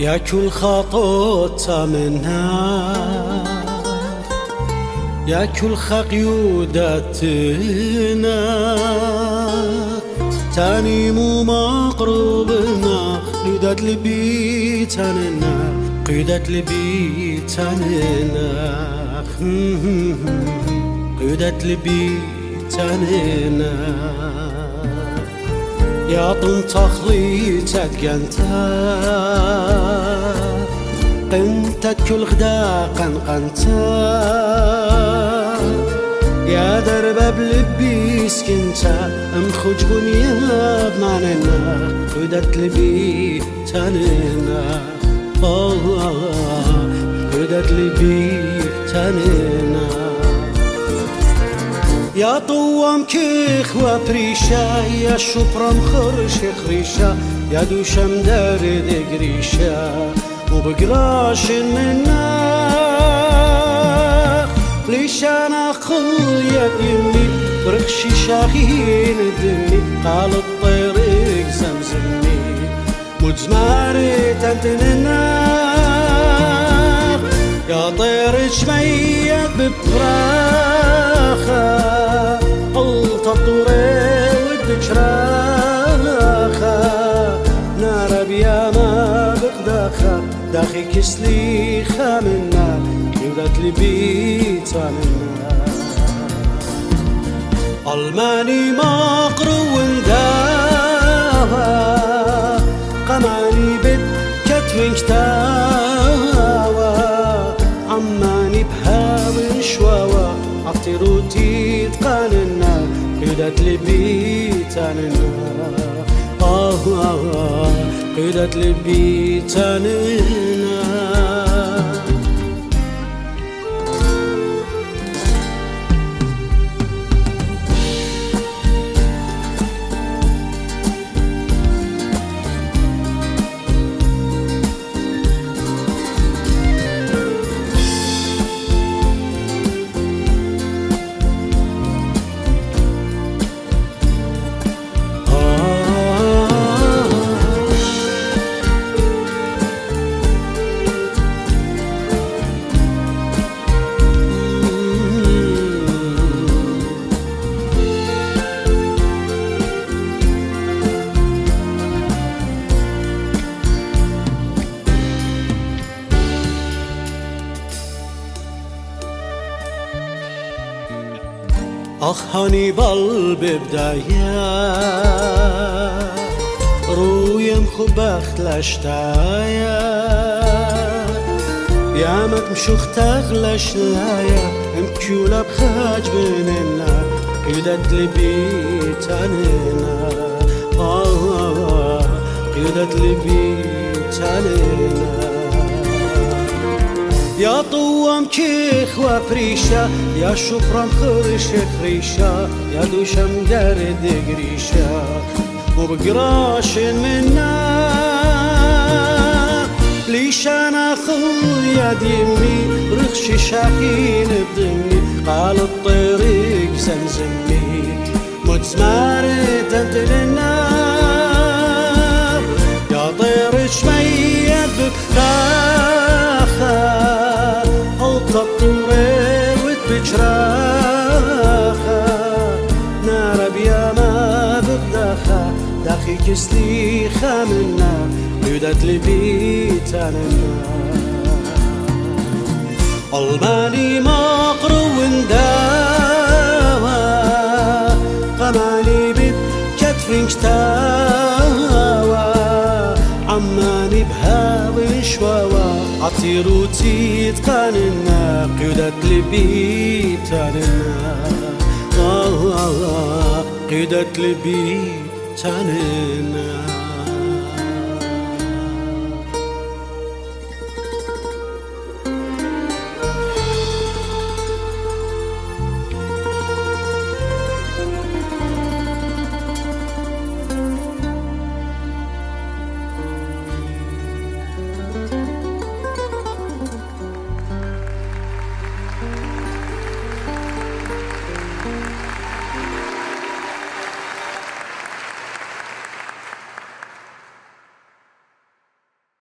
يا كل خطوط منها. يا كل خقيودتنا تاني مو مقروبنا قيدت لبيتنا قيدت لبيتنا قيدت لبيتنا يا طن تخليتك أنت. كل غدا قن قنت يا درب بلبي سكنت. امخج بنيا بمعننا قدت لبي تننا قدت لبي تننا يا طوام كيخ وبريشا يا شبرم خرش خريشا يا دوشم دار دقريشا وبقراش منا. ليش أنا خليت يمي برخشي شاخين الدني قال الطريق زمزمي مجماري تنتننا. يا طير شميت ببراخة خامنا يولد لي بيتا منا ألماني مقرو داها قماني بد كتفين كتاوى عماني بهاوي شواوى عطيروتي تقاننا قيدت لي بيتاننا آه آه قيدت لي بيتاننا آخ هانیبال ببدايا رويم خبخت لشتايا يا مك مشوخ تغلش لايا مكيولا بخاج بيننا قيدت لي بيتاننا آه قيدت لي بيتاننا يا طوام كيخ وبريشة يا شبرم خرش خريشة يا دوشم جرد قريشة وبقراش منا ليش أنا يا ديمي رخش شاحين بدمي قال الطريق زمزمي متزمار تنتلنا يا داخي كسلي خامنا يدت لي بيتاننا ألماني مقرو داوى قماني بيت كتفين كتاوى عماني بهاوي شواوى عطيروتي تقاننا قيدت لي بيتاننا آه آه قيدت لي tanena